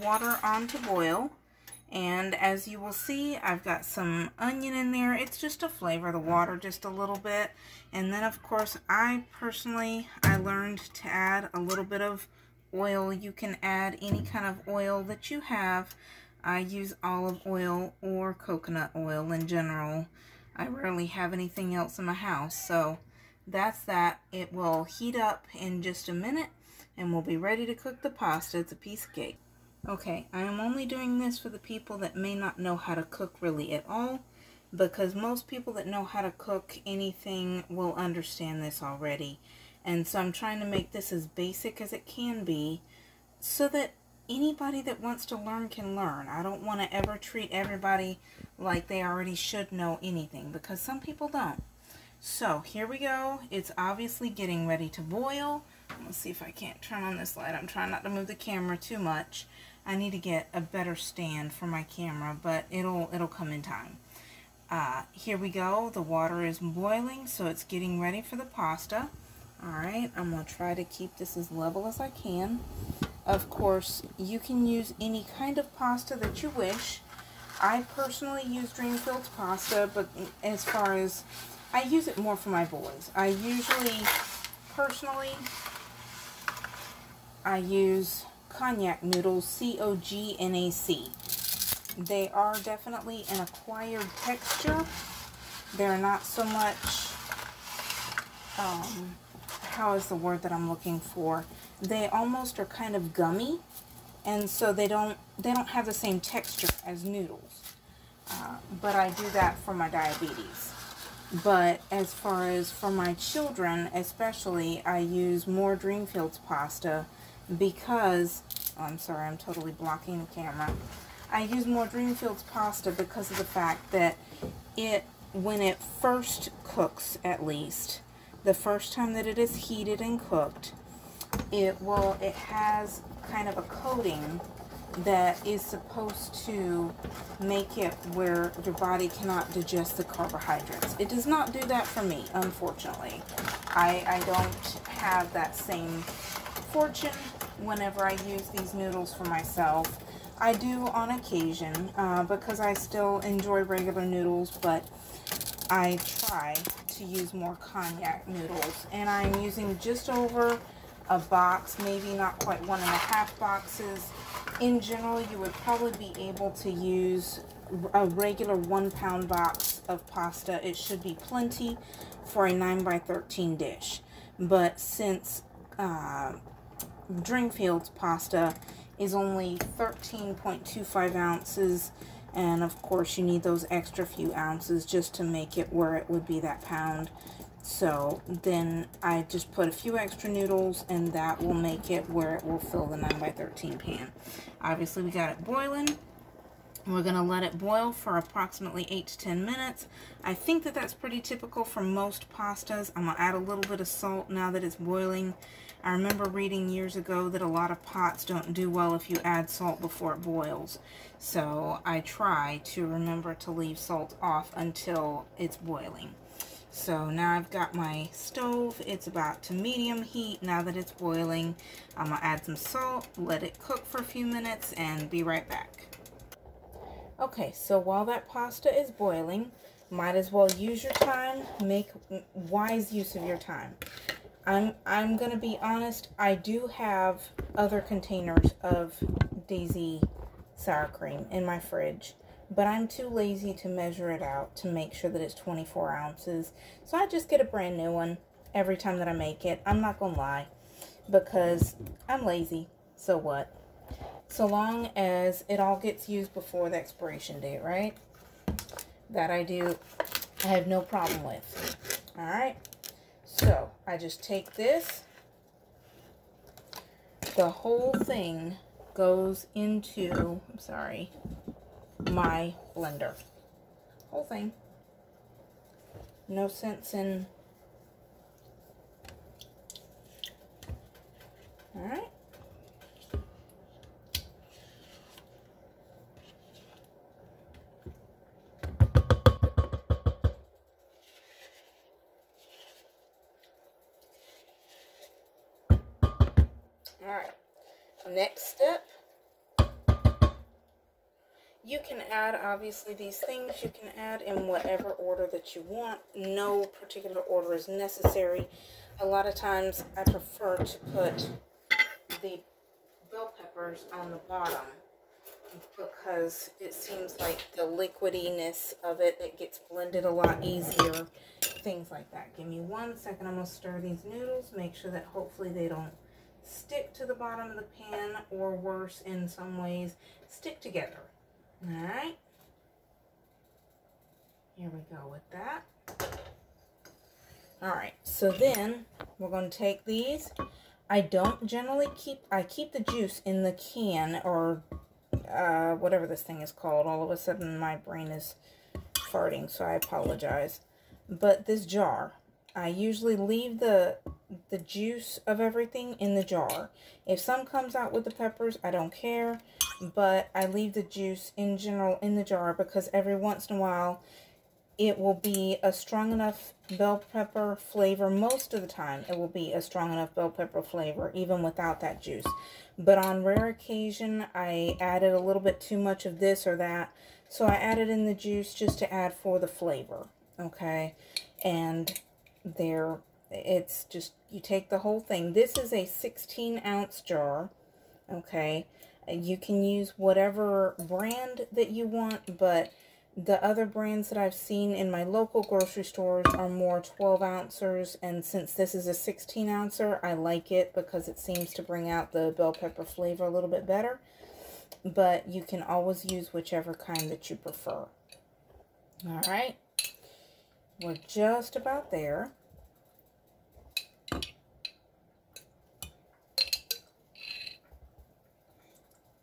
water on to boil. And as you will see, I've got some onion in there. It's just to flavor the water just a little bit. And then, of course, I personally, I learned to add a little bit of oil. You can add any kind of oil that you have. I use olive oil or coconut oil in general. I rarely have anything else in my house. So that's that. It will heat up in just a minute and we'll be ready to cook the pasta. It's a piece of cake. Okay, I am only doing this for the people that may not know how to cook really at all because most people that know how to cook anything will understand this already. And so I'm trying to make this as basic as it can be so that anybody that wants to learn can learn. I don't want to ever treat everybody like they already should know anything because some people don't. So here we go. It's obviously getting ready to boil. Let's see if I can't turn on this light. I'm trying not to move the camera too much. I need to get a better stand for my camera, but it'll it'll come in time. Uh, here we go. The water is boiling, so it's getting ready for the pasta. Alright, I'm going to try to keep this as level as I can. Of course, you can use any kind of pasta that you wish. I personally use Dreamfields pasta, but as far as... I use it more for my boys. I usually, personally, I use Cognac noodles, C-O-G-N-A-C. They are definitely an acquired texture. They're not so much... Um, how is the word that I'm looking for? They almost are kind of gummy, and so they don't they don't have the same texture as noodles. Uh, but I do that for my diabetes. But as far as for my children, especially, I use more Dreamfields pasta because, oh, I'm sorry, I'm totally blocking the camera. I use more Dreamfields pasta because of the fact that it, when it first cooks at least, the first time that it is heated and cooked, it will, it has kind of a coating that is supposed to make it where your body cannot digest the carbohydrates. It does not do that for me, unfortunately. I, I don't have that same fortune whenever I use these noodles for myself. I do on occasion uh, because I still enjoy regular noodles, but I try to use more cognac noodles. And I'm using just over a box, maybe not quite one and a half boxes. In general, you would probably be able to use a regular one pound box of pasta. It should be plenty for a 9 by 13 dish. But since uh, Dreamfields pasta is only 13.25 ounces, and of course you need those extra few ounces just to make it where it would be that pound. So then I just put a few extra noodles and that will make it where it will fill the 9x13 pan. Obviously we got it boiling. We're going to let it boil for approximately 8 to 10 minutes. I think that that's pretty typical for most pastas. I'm going to add a little bit of salt now that it's boiling. I remember reading years ago that a lot of pots don't do well if you add salt before it boils. So I try to remember to leave salt off until it's boiling. So now I've got my stove. It's about to medium heat now that it's boiling. I'm going to add some salt, let it cook for a few minutes, and be right back. Okay, so while that pasta is boiling, might as well use your time. Make wise use of your time. I'm, I'm going to be honest, I do have other containers of Daisy sour cream in my fridge but I'm too lazy to measure it out to make sure that it's 24 ounces. So I just get a brand new one every time that I make it. I'm not going to lie because I'm lazy. So what? So long as it all gets used before the expiration date, right? That I do, I have no problem with. All right. So I just take this. The whole thing goes into, I'm sorry, my blender. Whole thing. No sense in... Alright. Alright. Next step You can add, obviously, these things you can add in whatever order that you want. No particular order is necessary. A lot of times I prefer to put the bell peppers on the bottom because it seems like the liquidiness of it, it gets blended a lot easier. Things like that. Give me one second. I'm going to stir these noodles. Make sure that hopefully they don't stick to the bottom of the pan or worse in some ways, stick together. Alright. Here we go with that. Alright, so then we're going to take these. I don't generally keep, I keep the juice in the can or uh, whatever this thing is called. All of a sudden my brain is farting, so I apologize. But this jar, I usually leave the the juice of everything in the jar. If some comes out with the peppers, I don't care but I leave the juice in general in the jar because every once in a while it will be a strong enough bell pepper flavor. Most of the time it will be a strong enough bell pepper flavor even without that juice. But on rare occasion I added a little bit too much of this or that. So I added in the juice just to add for the flavor. Okay. And there it's just you take the whole thing. This is a 16 ounce jar. Okay. You can use whatever brand that you want, but the other brands that I've seen in my local grocery stores are more 12 ounces, and since this is a 16 ouncer, I like it because it seems to bring out the bell pepper flavor a little bit better. But you can always use whichever kind that you prefer. All right, we're just about there.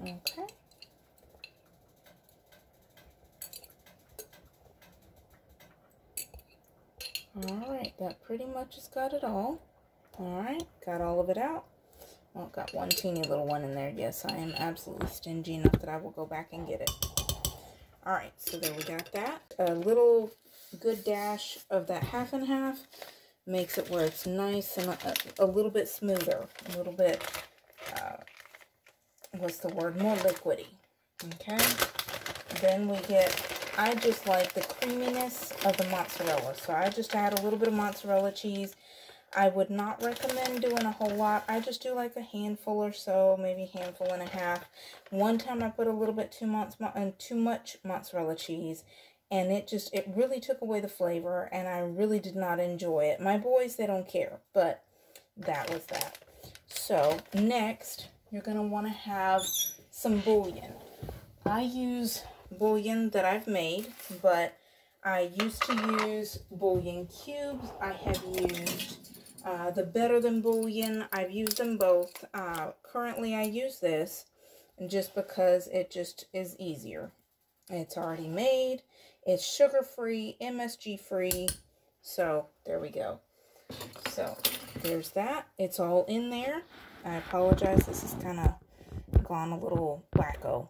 Okay. Alright, that pretty much has got it all. Alright, got all of it out. Well, got one teeny little one in there. Yes, I am absolutely stingy enough that I will go back and get it. Alright, so there we got that. A little good dash of that half and half makes it where it's nice and a, a little bit smoother. A little bit what's the word, more liquidy. Okay. Then we get, I just like the creaminess of the mozzarella. So I just add a little bit of mozzarella cheese. I would not recommend doing a whole lot. I just do like a handful or so, maybe a handful and a half. One time I put a little bit too much, too much mozzarella cheese and it just, it really took away the flavor and I really did not enjoy it. My boys, they don't care, but that was that. So next, you're going to want to have some bouillon. I use bouillon that I've made, but I used to use bouillon cubes. I have used uh, the Better Than Bouillon. I've used them both. Uh, currently, I use this just because it just is easier. It's already made. It's sugar-free, MSG-free. So, there we go. So, there's that. It's all in there. I apologize. This is kind of gone a little wacko.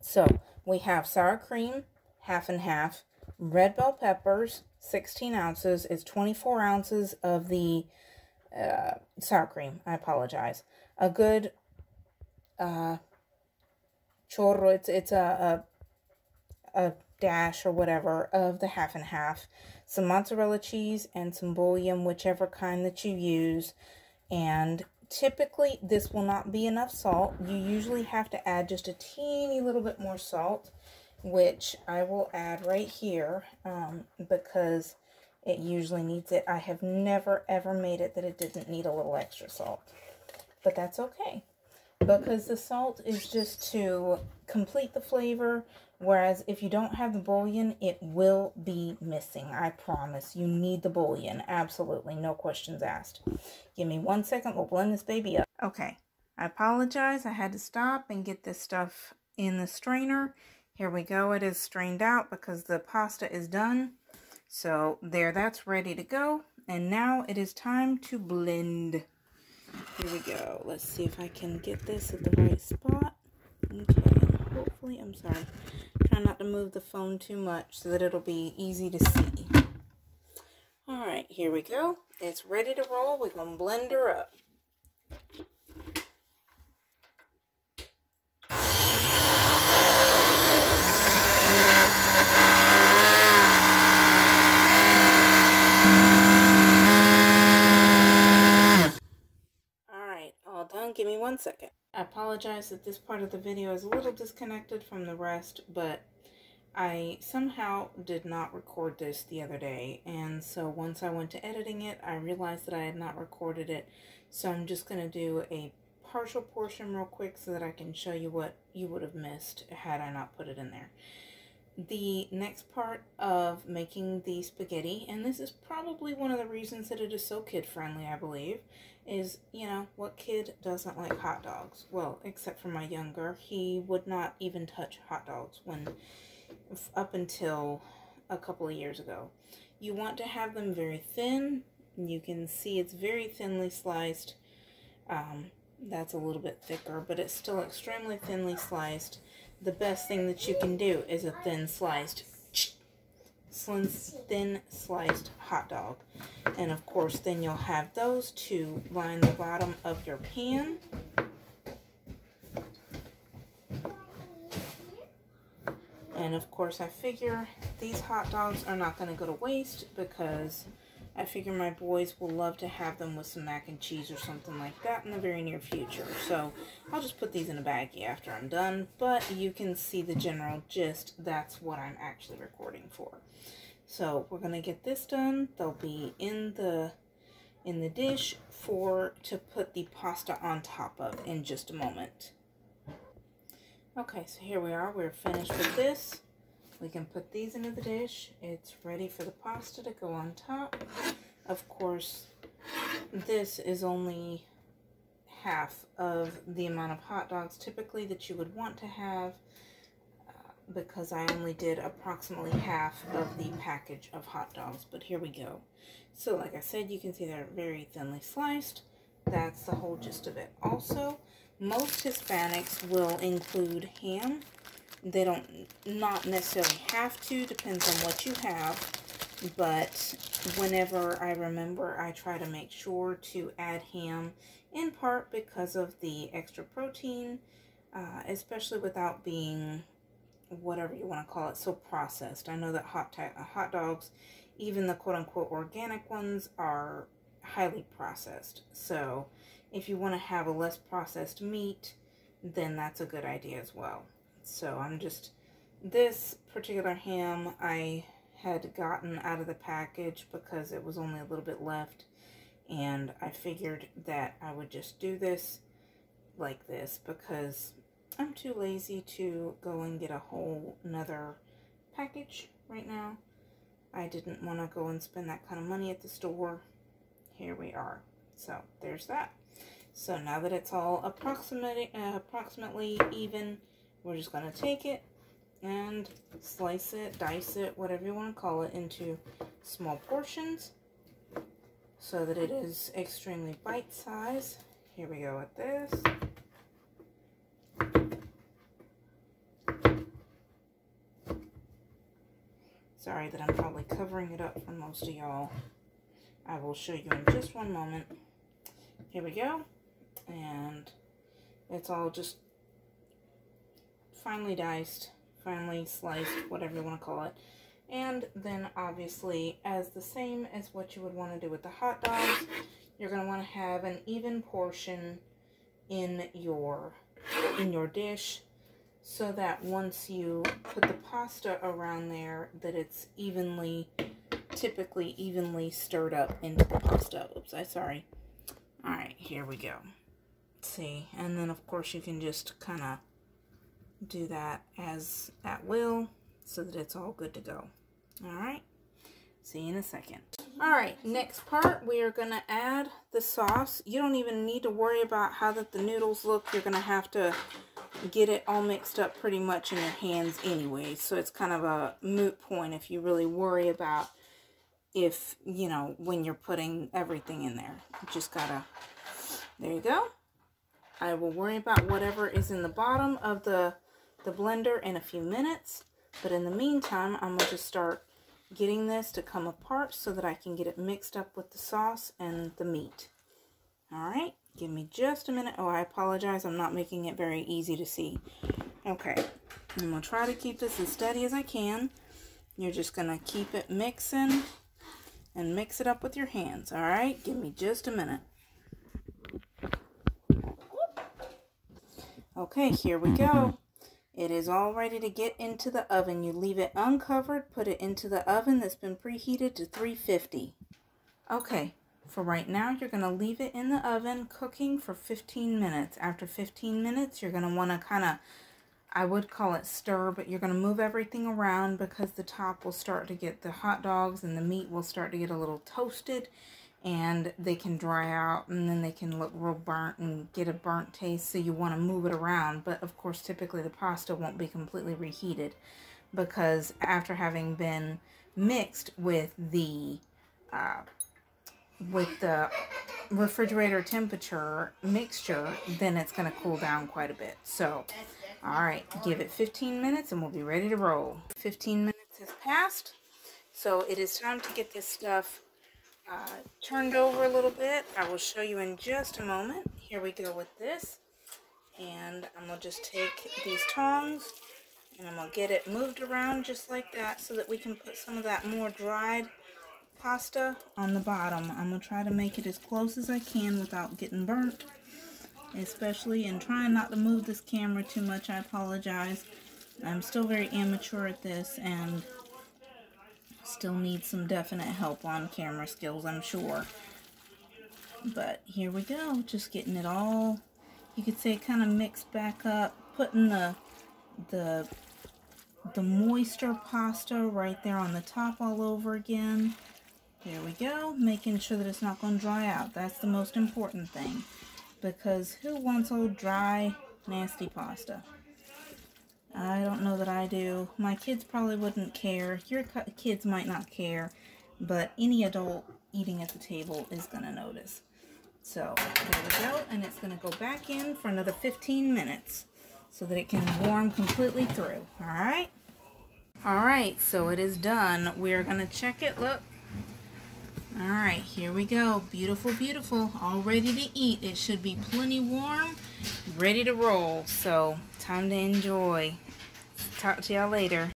So we have sour cream, half and half, red bell peppers, 16 ounces. It's 24 ounces of the uh, sour cream. I apologize. A good uh, chorro. It's, it's a, a, a dash or whatever of the half and half. Some mozzarella cheese and some bouillon, whichever kind that you use. And typically this will not be enough salt. You usually have to add just a teeny little bit more salt, which I will add right here um, because it usually needs it. I have never ever made it that it didn't need a little extra salt, but that's okay because the salt is just to complete the flavor Whereas if you don't have the bouillon, it will be missing. I promise. You need the bouillon. Absolutely. No questions asked. Give me one second. We'll blend this baby up. Okay. I apologize. I had to stop and get this stuff in the strainer. Here we go. It is strained out because the pasta is done. So there, that's ready to go. And now it is time to blend. Here we go. Let's see if I can get this at the right spot. Okay, hopefully, I'm sorry. Try not to move the phone too much so that it'll be easy to see. Alright, here we go. It's ready to roll. We're going to blend her up. Second. I apologize that this part of the video is a little disconnected from the rest, but I somehow did not record this the other day, and so once I went to editing it, I realized that I had not recorded it, so I'm just going to do a partial portion real quick so that I can show you what you would have missed had I not put it in there. The next part of making the spaghetti, and this is probably one of the reasons that it is so kid-friendly, I believe, is, you know, what kid doesn't like hot dogs? Well, except for my younger. He would not even touch hot dogs when, up until a couple of years ago. You want to have them very thin. You can see it's very thinly sliced. Um, that's a little bit thicker, but it's still extremely thinly sliced. The best thing that you can do is a thin sliced, thin sliced hot dog. And of course, then you'll have those to line the bottom of your pan. And of course, I figure these hot dogs are not going to go to waste because I figure my boys will love to have them with some mac and cheese or something like that in the very near future. So I'll just put these in a baggie after I'm done. But you can see the general gist. That's what I'm actually recording for. So we're going to get this done. They'll be in the in the dish for to put the pasta on top of in just a moment. Okay, so here we are. We're finished with this. We can put these into the dish. It's ready for the pasta to go on top. Of course, this is only half of the amount of hot dogs typically that you would want to have uh, because I only did approximately half of the package of hot dogs. But here we go. So like I said, you can see they're very thinly sliced. That's the whole gist of it. Also, most Hispanics will include ham they don't not necessarily have to, depends on what you have. But whenever I remember, I try to make sure to add ham, in part because of the extra protein, uh, especially without being whatever you want to call it, so processed. I know that hot, uh, hot dogs, even the quote-unquote organic ones, are highly processed. So if you want to have a less processed meat, then that's a good idea as well. So I'm just, this particular ham I had gotten out of the package because it was only a little bit left. And I figured that I would just do this like this because I'm too lazy to go and get a whole another package right now. I didn't want to go and spend that kind of money at the store. Here we are. So there's that. So now that it's all approximately, uh, approximately even, we're just going to take it and slice it, dice it, whatever you want to call it, into small portions so that it is extremely bite size. Here we go with this. Sorry that I'm probably covering it up for most of y'all. I will show you in just one moment. Here we go. And it's all just finely diced, finely sliced, whatever you want to call it. And then obviously, as the same as what you would want to do with the hot dogs, you're going to want to have an even portion in your in your dish so that once you put the pasta around there that it's evenly typically evenly stirred up into the pasta. Oops, I sorry. All right, here we go. See, and then of course you can just kind of do that as at will so that it's all good to go. All right. See you in a second. All right, next part, we are going to add the sauce. You don't even need to worry about how that the noodles look. You're going to have to get it all mixed up pretty much in your hands anyway. So it's kind of a moot point if you really worry about if, you know, when you're putting everything in there. You just got to, there you go. I will worry about whatever is in the bottom of the the blender in a few minutes. But in the meantime, I'm going to start getting this to come apart so that I can get it mixed up with the sauce and the meat. Alright, give me just a minute. Oh, I apologize. I'm not making it very easy to see. Okay, I'm going to try to keep this as steady as I can. You're just going to keep it mixing and mix it up with your hands. Alright, give me just a minute. Okay, here we go. It is all ready to get into the oven. You leave it uncovered, put it into the oven that's been preheated to 350. Okay, for right now, you're going to leave it in the oven cooking for 15 minutes. After 15 minutes, you're going to want to kind of, I would call it stir, but you're going to move everything around because the top will start to get the hot dogs and the meat will start to get a little toasted and they can dry out and then they can look real burnt and get a burnt taste so you want to move it around. But of course typically the pasta won't be completely reheated because after having been mixed with the uh, with the refrigerator temperature mixture then it's going to cool down quite a bit. So all right give it 15 minutes and we'll be ready to roll. 15 minutes has passed so it is time to get this stuff uh, turned over a little bit. I will show you in just a moment. Here we go with this. And I'm going to just take these tongs and I'm going to get it moved around just like that so that we can put some of that more dried pasta on the bottom. I'm going to try to make it as close as I can without getting burnt. Especially in trying not to move this camera too much. I apologize. I'm still very amateur at this and Still need some definite help on camera skills, I'm sure. But here we go, just getting it all, you could say kind of mixed back up, putting the, the, the moisture pasta right there on the top all over again. There we go, making sure that it's not going to dry out. That's the most important thing. Because who wants old dry, nasty pasta? I don't know that I do. My kids probably wouldn't care. Your kids might not care, but any adult eating at the table is going to notice. So there we go, and it's going to go back in for another 15 minutes so that it can warm completely through. All right? All right, so it is done. We're going to check it. Look. All right, here we go. Beautiful, beautiful. All ready to eat. It should be plenty warm, ready to roll. So time to enjoy. Talk to y'all later.